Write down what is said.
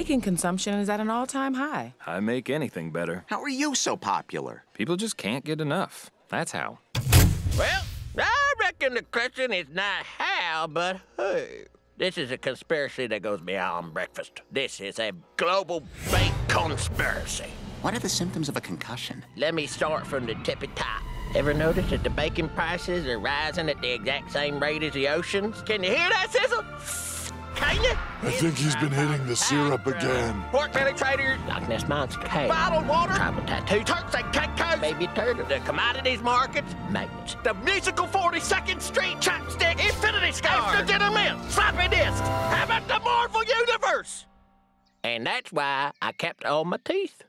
bacon consumption is at an all-time high. I make anything better. How are you so popular? People just can't get enough. That's how. Well, I reckon the question is not how, but who. This is a conspiracy that goes beyond breakfast. This is a global bake conspiracy. What are the symptoms of a concussion? Let me start from the tippy top. Ever notice that the bacon prices are rising at the exact same rate as the oceans? Can you hear that, Sizzle? Kinda? I think he's been hitting the syrup again. Pork belly traders, Loch Ness Monster, hay, bottled water, tribal tattoo, Turks and Caicos, baby turtle, the commodities markets, magnets, the musical 42nd Street chopstick, infinity scars, the gentleman, floppy disk. How about the Marvel Universe? And that's why I kept all my teeth.